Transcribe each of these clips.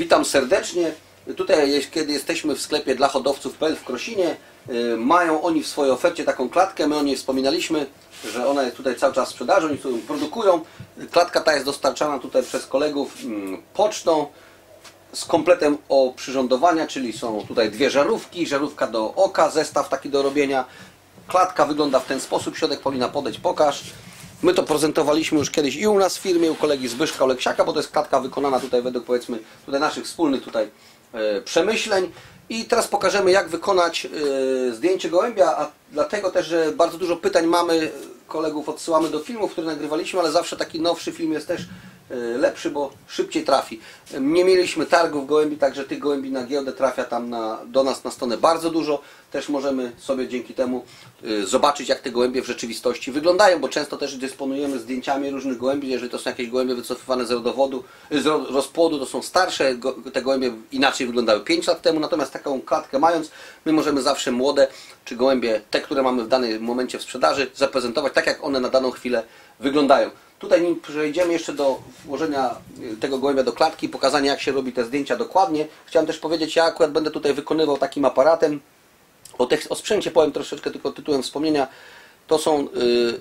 Witam serdecznie. Tutaj, kiedy jesteśmy w sklepie dla hodowców.pl w Krosinie, y, mają oni w swojej ofercie taką klatkę. My o niej wspominaliśmy, że ona jest tutaj cały czas w sprzedaży, oni produkują. Klatka ta jest dostarczana tutaj przez kolegów mm, pocztą z kompletem oprzyrządowania, czyli są tutaj dwie żarówki, żarówka do oka, zestaw taki do robienia. Klatka wygląda w ten sposób, środek powinna podejść, pokaż. My to prezentowaliśmy już kiedyś i u nas w firmie, u kolegi Zbyszka Oleksiaka, bo to jest klatka wykonana tutaj według powiedzmy tutaj naszych wspólnych tutaj e, przemyśleń. I teraz pokażemy jak wykonać e, zdjęcie gołębia, a dlatego też, że bardzo dużo pytań mamy, kolegów odsyłamy do filmów, które nagrywaliśmy, ale zawsze taki nowszy film jest też lepszy, bo szybciej trafi. Nie mieliśmy targów gołębi, także tych gołębi na giełdę trafia tam na, do nas na stronę bardzo dużo. Też możemy sobie dzięki temu y, zobaczyć, jak te gołębie w rzeczywistości wyglądają, bo często też dysponujemy zdjęciami różnych gołębi. Jeżeli to są jakieś gołębie wycofywane z rodowodu, y, z ro- rozpłodu, to są starsze. Te gołębie inaczej wyglądały 5 lat temu, natomiast taką klatkę mając, my możemy zawsze młode czy gołębie, te, które mamy w danym momencie w sprzedaży, zaprezentować tak, jak one na daną chwilę wyglądają. Tutaj nim przejdziemy jeszcze do włożenia y, tego gołębia do klatki, pokazania jak się robi te zdjęcia dokładnie. Chciałem też powiedzieć, ja akurat będę tutaj wykonywał takim aparatem. O, tych, o sprzęcie powiem troszeczkę tylko tytułem wspomnienia. To są, y,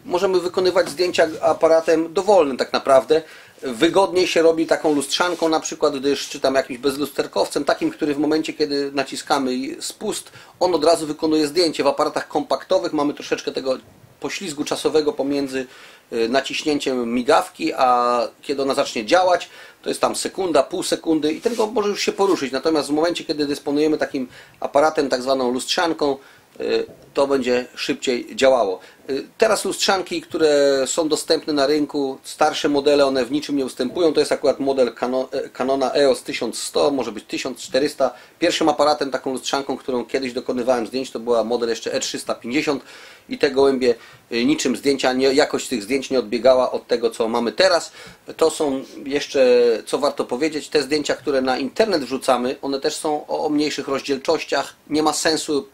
możemy wykonywać zdjęcia aparatem dowolnym tak naprawdę. Wygodniej się robi taką lustrzanką na przykład, gdyż czy tam jakimś bezlusterkowcem, takim, który w momencie kiedy naciskamy spust, on od razu wykonuje zdjęcie. W aparatach kompaktowych mamy troszeczkę tego poślizgu czasowego pomiędzy y, naciśnięciem migawki, a kiedy ona zacznie działać, to jest tam sekunda, pół sekundy i tylko może już się poruszyć. Natomiast w momencie, kiedy dysponujemy takim aparatem, tak zwaną lustrzanką, y, to będzie szybciej działało. Teraz lustrzanki, które są dostępne na rynku, starsze modele, one w niczym nie ustępują. To jest akurat model e, Canona EOS 1100, może być 1400. Pierwszym aparatem, taką lustrzanką, którą kiedyś dokonywałem zdjęć, to była model jeszcze E350 i te gołębie y, niczym zdjęcia, nie, jakość tych zdjęć nie odbiegała od tego, co mamy teraz. To są jeszcze, co warto powiedzieć, te zdjęcia, które na internet wrzucamy, one też są o mniejszych rozdzielczościach. Nie ma sensu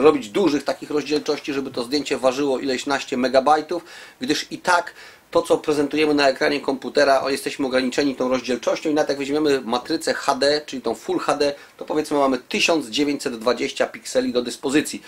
robić dużych takich rozdzielczości, żeby to zdjęcie ważyło ileś naście megabajtów, gdyż i tak to, co prezentujemy na ekranie komputera, o, jesteśmy ograniczeni tą rozdzielczością i nawet jak weźmiemy matrycę HD, czyli tą Full HD, to powiedzmy mamy 1920 pikseli do dyspozycji.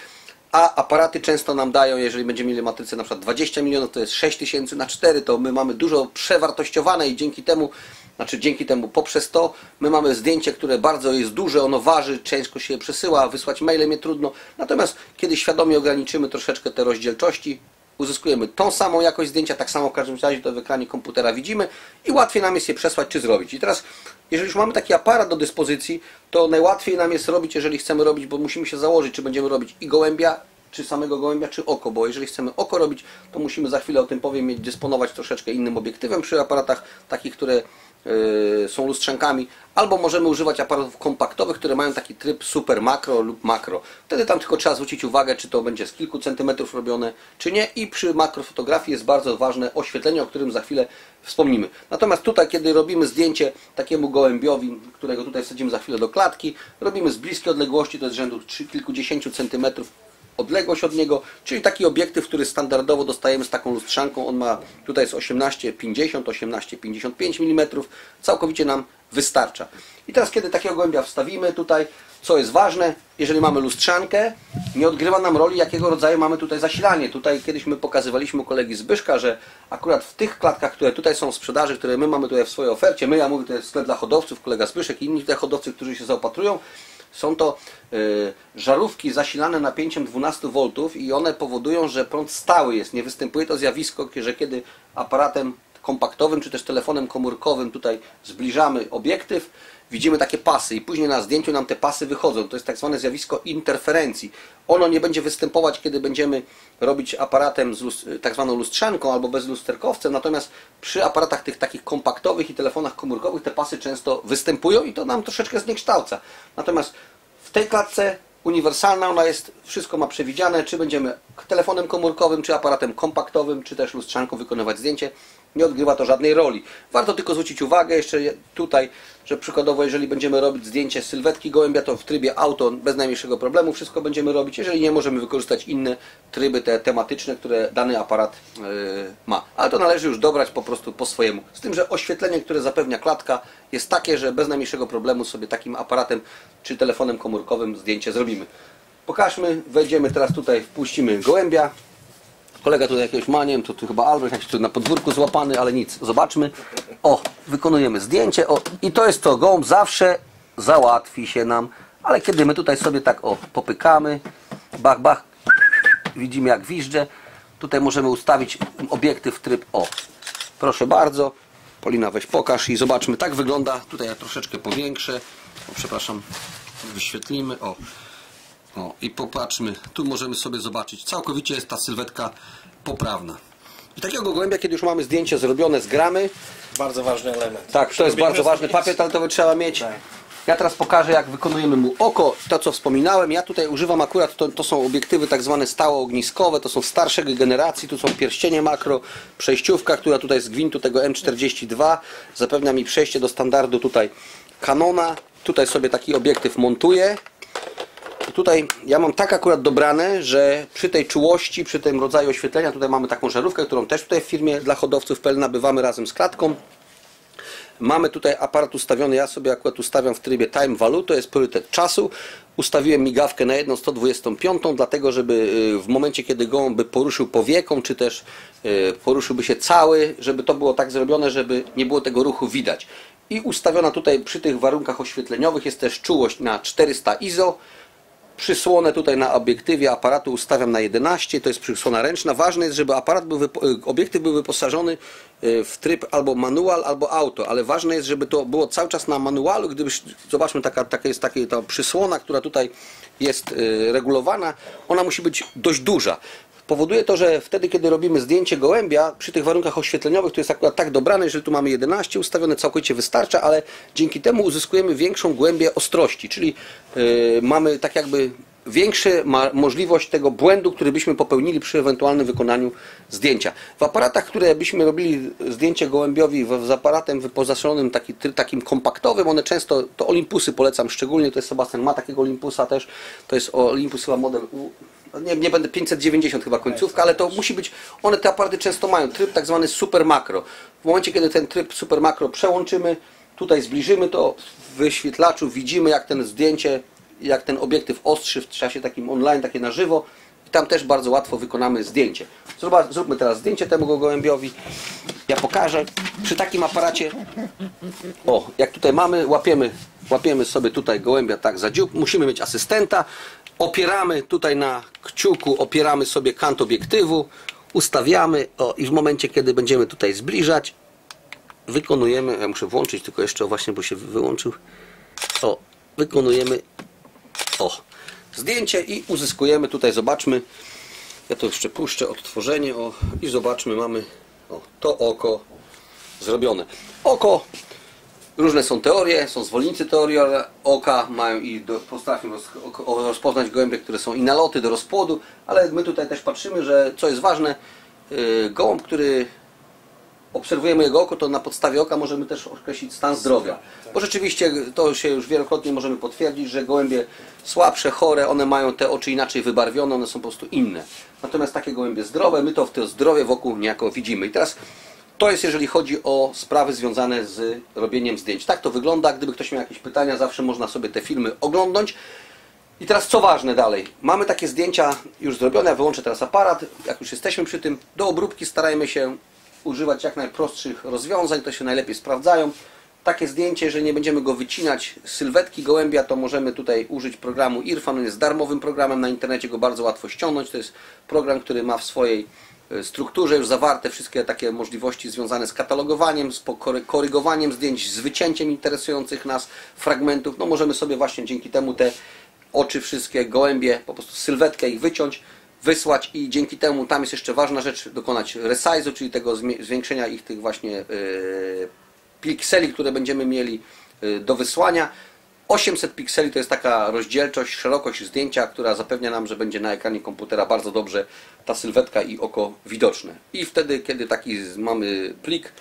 A aparaty często nam dają, jeżeli będziemy mieli matrycę na przykład 20 milionów, to jest 6000 na 4, to my mamy dużo przewartościowane i dzięki temu, znaczy dzięki temu poprzez to, my mamy zdjęcie, które bardzo jest duże, ono waży, ciężko się je przesyła, wysłać mailem je trudno. Natomiast kiedy świadomie ograniczymy troszeczkę te rozdzielczości, uzyskujemy tą samą jakość zdjęcia, tak samo w każdym razie to w ekranie komputera widzimy i łatwiej nam jest je przesłać czy zrobić. I teraz, jeżeli już mamy taki aparat do dyspozycji, to najłatwiej nam jest robić, jeżeli chcemy robić, bo musimy się założyć, czy będziemy robić i gołębia, czy samego gołębia, czy oko, bo jeżeli chcemy oko robić, to musimy za chwilę o tym powiem, mieć dysponować troszeczkę innym obiektywem przy aparatach takich, które są lustrzankami, albo możemy używać aparatów kompaktowych, które mają taki tryb super makro lub makro. Wtedy tam tylko trzeba zwrócić uwagę, czy to będzie z kilku centymetrów robione, czy nie. I przy makrofotografii jest bardzo ważne oświetlenie, o którym za chwilę wspomnimy. Natomiast tutaj, kiedy robimy zdjęcie takiemu gołębiowi, którego tutaj wsadzimy za chwilę do klatki, robimy z bliskiej odległości, to jest rzędu kilkudziesięciu centymetrów odległość od niego, czyli taki obiektyw, który standardowo dostajemy z taką lustrzanką. On ma tutaj jest 18,50, 18,55 mm. Całkowicie nam wystarcza. I teraz, kiedy takiego gołębia wstawimy tutaj, co jest ważne, jeżeli mamy lustrzankę, nie odgrywa nam roli, jakiego rodzaju mamy tutaj zasilanie. Tutaj kiedyś my pokazywaliśmy kolegi Zbyszka, że akurat w tych klatkach, które tutaj są w sprzedaży, które my mamy tutaj w swojej ofercie, my, ja mówię, to jest sklep dla hodowców, kolega Zbyszek i inni tutaj hodowcy, którzy się zaopatrują, są to y, żarówki zasilane napięciem 12 V i one powodują, że prąd stały jest. Nie występuje to zjawisko, że kiedy aparatem kompaktowym czy też telefonem komórkowym tutaj zbliżamy obiektyw, widzimy takie pasy i później na zdjęciu nam te pasy wychodzą. To jest tak zwane zjawisko interferencji. Ono nie będzie występować, kiedy będziemy robić aparatem z tak zwaną lustrzanką albo bez lusterkowcem, natomiast przy aparatach tych takich kompaktowych i telefonach komórkowych te pasy często występują i to nam troszeczkę zniekształca. Natomiast w tej klatce uniwersalna, ona jest, wszystko ma przewidziane, czy będziemy telefonem komórkowym, czy aparatem kompaktowym, czy też lustrzanką wykonywać zdjęcie. Nie odgrywa to żadnej roli. Warto tylko zwrócić uwagę jeszcze tutaj, że przykładowo jeżeli będziemy robić zdjęcie sylwetki gołębia, to w trybie auto bez najmniejszego problemu wszystko będziemy robić. Jeżeli nie, możemy wykorzystać inne tryby te tematyczne, które dany aparat yy, ma. Ale to należy już dobrać po prostu po swojemu. Z tym, że oświetlenie, które zapewnia klatka jest takie, że bez najmniejszego problemu sobie takim aparatem czy telefonem komórkowym zdjęcie zrobimy. Pokażmy, wejdziemy teraz tutaj, wpuścimy gołębia. Kolega tutaj jakiegoś ma, nie wiem, to tu chyba Albrecht jakiś tu na podwórku złapany, ale nic. Zobaczmy. O, wykonujemy zdjęcie. O, i to jest to, gołąb zawsze załatwi się nam. Ale kiedy my tutaj sobie tak, o, popykamy, bach, bach, widzimy jak wiżdże. Tutaj możemy ustawić obiektyw tryb, o, proszę bardzo. Polina, weź pokaż i zobaczmy. Tak wygląda. Tutaj ja troszeczkę powiększę. O, przepraszam, wyświetlimy. O, o, i popatrzmy, tu możemy sobie zobaczyć, całkowicie jest ta sylwetka poprawna. I takiego gołębia, kiedy już mamy zdjęcie zrobione z gramy, Bardzo ważny element. tak, to jest bardzo ważny papier toaletowy trzeba mieć. Tak. Ja teraz pokażę, jak wykonujemy mu oko, to co wspominałem. Ja tutaj używam akurat, to, to są obiektywy tak zwane stało-ogniskowe, to są starszej generacji, tu są pierścienie makro, przejściówka, która tutaj z gwintu tego M42 zapewnia mi przejście do standardu tutaj Canona. Tutaj sobie taki obiektyw montuję. Tutaj ja mam tak akurat dobrane, że przy tej czułości, przy tym rodzaju oświetlenia, tutaj mamy taką żarówkę, którą też tutaj w firmie dla hodowców PL nabywamy razem z klatką. Mamy tutaj aparat ustawiony, ja sobie akurat ustawiam w trybie Time Value, to jest priorytet czasu. Ustawiłem migawkę na 1,125, dlatego żeby y, w momencie, kiedy gołąb by poruszył powieką, czy też y, poruszyłby się cały, żeby to było tak zrobione, żeby nie było tego ruchu widać. I ustawiona tutaj przy tych warunkach oświetleniowych jest też czułość na 400 ISO. Przysłonę tutaj na obiektywie aparatu ustawiam na 11, to jest przysłona ręczna. Ważne jest, żeby aparat był y, obiektyw był wyposażony y, w tryb albo manual, albo auto, ale ważne jest, żeby to było cały czas na manualu. Gdybyś, zobaczmy, taka, taka jest taka ta przysłona, która tutaj jest y, regulowana, ona musi być dość duża. Powoduje to, że wtedy, kiedy robimy zdjęcie gołębia, przy tych warunkach oświetleniowych, to jest akurat tak dobrane, że tu mamy 11 ustawione, całkowicie wystarcza, ale dzięki temu uzyskujemy większą głębię ostrości, czyli yy, mamy tak jakby większą możliwość tego błędu, który byśmy popełnili przy ewentualnym wykonaniu zdjęcia. W aparatach, które byśmy robili zdjęcie gołębiowi w, z aparatem wyposażonym taki, takim kompaktowym, one często, to Olympusy polecam szczególnie, to jest Sebastian ma takiego Olympusa też, to jest Olympus chyba model U, nie, nie będę 590 chyba końcówka, ale to musi być, one te aparaty często mają tryb tak zwany super makro. W momencie, kiedy ten tryb super makro przełączymy, tutaj zbliżymy to w wyświetlaczu, widzimy jak ten zdjęcie, jak ten obiektyw ostrzy w czasie takim online, takie na żywo i tam też bardzo łatwo wykonamy zdjęcie. Zróbmy teraz zdjęcie temu gołębiowi. Ja pokażę. Przy takim aparacie, o, jak tutaj mamy, łapiemy, łapiemy sobie tutaj gołębia tak za dziób. Musimy mieć asystenta. Opieramy tutaj na kciuku, opieramy sobie kant obiektywu, ustawiamy o, i w momencie, kiedy będziemy tutaj zbliżać, wykonujemy, ja muszę włączyć tylko jeszcze właśnie, bo się wyłączył. O, wykonujemy o, zdjęcie i uzyskujemy tutaj, zobaczmy, ja to jeszcze puszczę, odtworzenie, o, i zobaczmy, mamy o, to oko zrobione. Oko, różne są teorie, są zwolennicy teorii oka, mają i do, roz, rozpoznać gołębie, które są i naloty do rozpłodu, ale my tutaj też patrzymy, że co jest ważne, yy, gołąb, który obserwujemy jego oko, to na podstawie oka możemy też określić stan zdrowia. Bo rzeczywiście to się już wielokrotnie możemy potwierdzić, że gołębie słabsze, chore, one mają te oczy inaczej wybarwione, one są po prostu inne. Natomiast takie gołębie zdrowe, my to w to zdrowie wokół niejako widzimy. I teraz to jest jeżeli chodzi o sprawy związane z robieniem zdjęć. Tak to wygląda. Gdyby ktoś miał jakieś pytania, zawsze można sobie te filmy oglądnąć. I teraz co ważne dalej? Mamy takie zdjęcia już zrobione, ja wyłączę teraz aparat, jak już jesteśmy przy tym. Do obróbki starajmy się używać jak najprostszych rozwiązań, to się najlepiej sprawdzają. Takie zdjęcie, jeżeli nie będziemy go wycinać z sylwetki gołębia, to możemy tutaj użyć programu Irfan. On jest darmowym programem, na internecie go bardzo łatwo ściągnąć. To jest program, który ma w swojej strukturze już zawarte wszystkie takie możliwości związane z katalogowaniem, z korygowaniem zdjęć, z wycięciem interesujących nas fragmentów. No możemy sobie właśnie dzięki temu te oczy wszystkie, gołębie, po prostu sylwetkę ich wyciąć, wysłać i dzięki temu tam jest jeszcze ważna rzecz, dokonać resize'u, czyli tego zwiększenia ich tych właśnie yy, pikseli, które będziemy mieli yy, do wysłania. 800 pikseli to jest taka rozdzielczość, szerokość zdjęcia, która zapewnia nam, że będzie na ekranie komputera bardzo dobrze ta sylwetka i oko widoczne. I wtedy, kiedy taki mamy plik,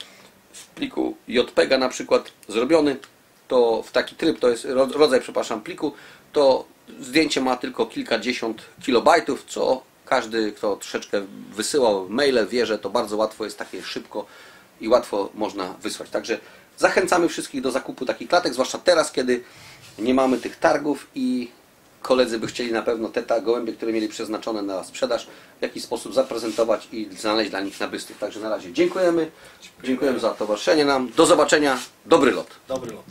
w pliku JPEGa na przykład zrobiony, to w taki tryb, to jest ro- rodzaj, przepraszam, pliku, to zdjęcie ma tylko kilkadziesiąt kilobajtów, co każdy, kto troszeczkę wysyłał maile, wie, że to bardzo łatwo jest takie szybko i łatwo można wysłać. Także zachęcamy wszystkich do zakupu takich klatek, zwłaszcza teraz, kiedy nie mamy tych targów i koledzy by chcieli na pewno te ta gołębie, które mieli przeznaczone na sprzedaż, w jakiś sposób zaprezentować i znaleźć dla nich nabystych. Także na razie dziękujemy. Dziękujemy za towarzyszenie nam. Do zobaczenia. Dobry lot. Dobry lot.